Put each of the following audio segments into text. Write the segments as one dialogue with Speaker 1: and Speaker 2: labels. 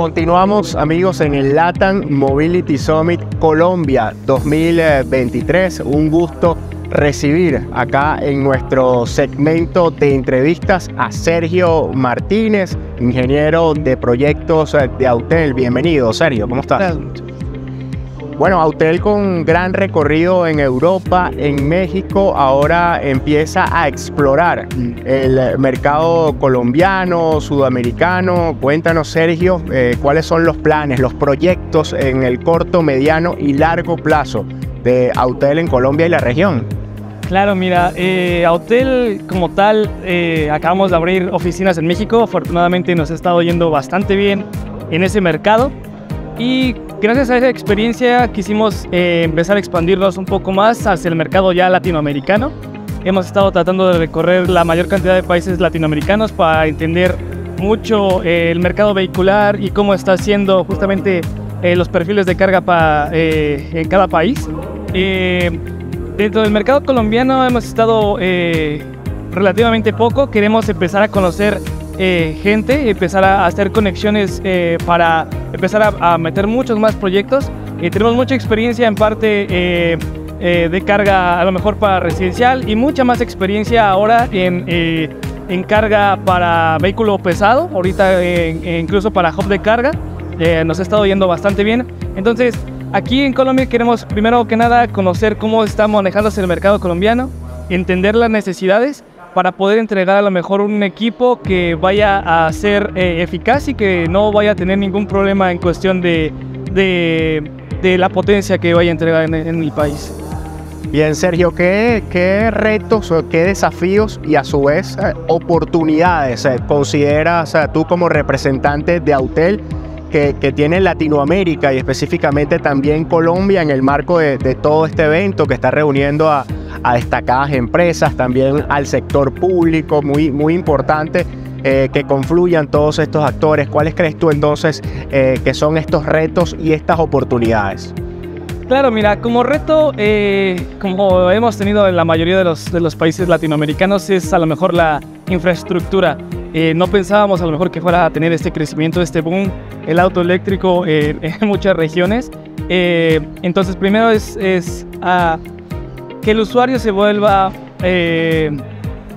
Speaker 1: Continuamos amigos en el Latam Mobility Summit Colombia 2023. Un gusto recibir acá en nuestro segmento de entrevistas a Sergio Martínez, ingeniero de proyectos de Autel. Bienvenido Sergio, ¿cómo estás? Bueno, Autel con gran recorrido en Europa, en México, ahora empieza a explorar el mercado colombiano, sudamericano. Cuéntanos, Sergio, eh, cuáles son los planes, los proyectos en el corto, mediano y largo plazo de Autel en Colombia y la región.
Speaker 2: Claro, mira, eh, Autel como tal, eh, acabamos de abrir oficinas en México, afortunadamente nos ha estado yendo bastante bien en ese mercado y Gracias a esa experiencia quisimos eh, empezar a expandirnos un poco más hacia el mercado ya latinoamericano. Hemos estado tratando de recorrer la mayor cantidad de países latinoamericanos para entender mucho eh, el mercado vehicular y cómo está haciendo justamente eh, los perfiles de carga para, en cada país. dentro del mercado colombiano hemos estado relativamente poco, queremos empezar a conocer eh, gente, empezar a hacer conexiones eh, para empezar a, meter muchos más proyectos. Eh, tenemos mucha experiencia en parte de carga a lo mejor para residencial y mucha más experiencia ahora en, en carga para vehículo pesado, ahorita incluso para hub de carga. nos ha estado yendo bastante bien. Entonces, aquí en Colombia queremos primero que nada conocer cómo está manejándose el mercado colombiano, entender las necesidades para poder entregar a lo mejor un equipo que vaya a ser eh, eficaz y que no vaya a tener ningún problema en cuestión de, de, la potencia que vaya a entregar en, el país.
Speaker 1: Bien, Sergio, ¿qué, qué retos qué desafíos y a su vez eh, oportunidades eh, consideras tú como representante de Autel que, tiene Latinoamérica y específicamente también Colombia en el marco de todo este evento que está reuniendo a, a destacadas empresas, también al sector público, muy, muy importante. Eh, que confluyan todos estos actores. ¿Cuáles crees tú entonces eh, que son estos retos y estas oportunidades?
Speaker 2: Claro, mira, como reto, eh, como hemos tenido en la mayoría de los, de los países latinoamericanos, es a lo mejor la infraestructura. no pensábamos a lo mejor que fuera a tener este crecimiento, este boom, el auto eléctrico en muchas regiones. entonces, primero es, es a que el usuario se vuelva, eh,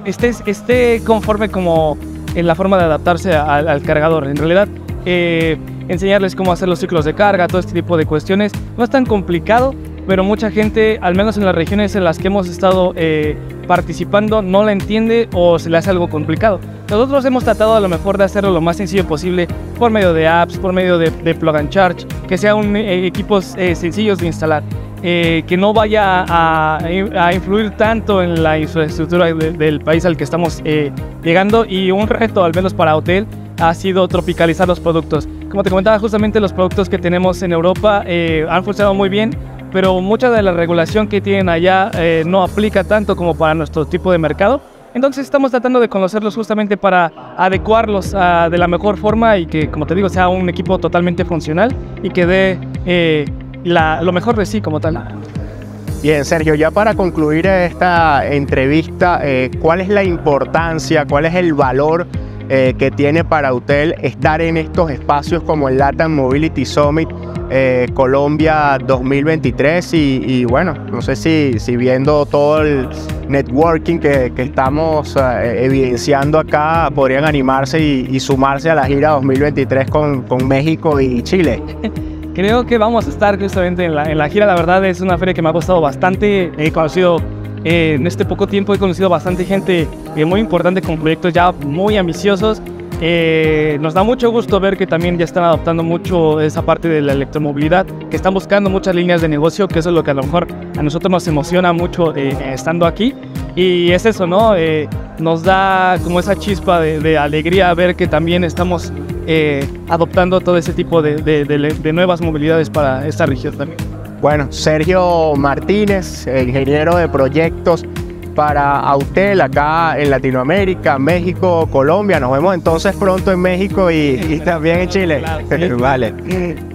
Speaker 2: esté, esté conforme como en la forma de adaptarse al, cargador. En realidad, eh, enseñarles cómo hacer los ciclos de carga, todo este tipo de cuestiones, no es tan complicado, pero mucha gente, al menos en las regiones en las que hemos estado eh, participando, no la entiende o se le hace algo complicado. Nosotros hemos tratado a lo mejor de hacerlo lo más sencillo posible por medio de apps, por medio de, plug and charge, que sean equipos sencillos de instalar. Eh, que no vaya a, influir tanto en la infraestructura del país al que estamos eh, llegando y un reto, al menos para Hotel, ha sido tropicalizar los productos. Como te comentaba, justamente los productos que tenemos en Europa eh, han funcionado muy bien, pero mucha de la regulación que tienen allá no aplica tanto como para nuestro tipo de mercado. Entonces estamos tratando de conocerlos justamente para adecuarlos ah, de la mejor forma y que, como te digo, sea un equipo totalmente funcional y que dé lo mejor de sí como tal.
Speaker 1: Bien, Sergio, ya para concluir esta entrevista, eh, ¿cuál es la importancia, cuál es el valor eh, que tiene para usted estar en estos espacios como el Latin Mobility Summit eh, Colombia 2023? Y, bueno, no sé si, si viendo todo el networking que, estamos evidenciando acá, podrían animarse y, sumarse a la gira 2023 con, con México y Chile.
Speaker 2: Creo que vamos a estar justamente en la, en la gira. La verdad es una feria que me ha gustado bastante. He conocido eh, en este poco tiempo, he conocido bastante gente eh, muy importante con proyectos ya muy ambiciosos. Eh, nos da mucho gusto ver que también ya están adoptando mucho esa parte de la electromovilidad, que están buscando muchas líneas de negocio, que eso es lo que a lo mejor a nosotros nos emociona mucho estando aquí. Y es eso, ¿no? nos da como esa chispa de, de alegría ver que también estamos eh, adoptando todo ese tipo de, nuevas movilidades para esta región también.
Speaker 1: Bueno, Sergio Martínez, ingeniero de proyectos para Autel acá en Latinoamérica, México, Colombia. Nos vemos entonces pronto en México y, también en Chile. vale.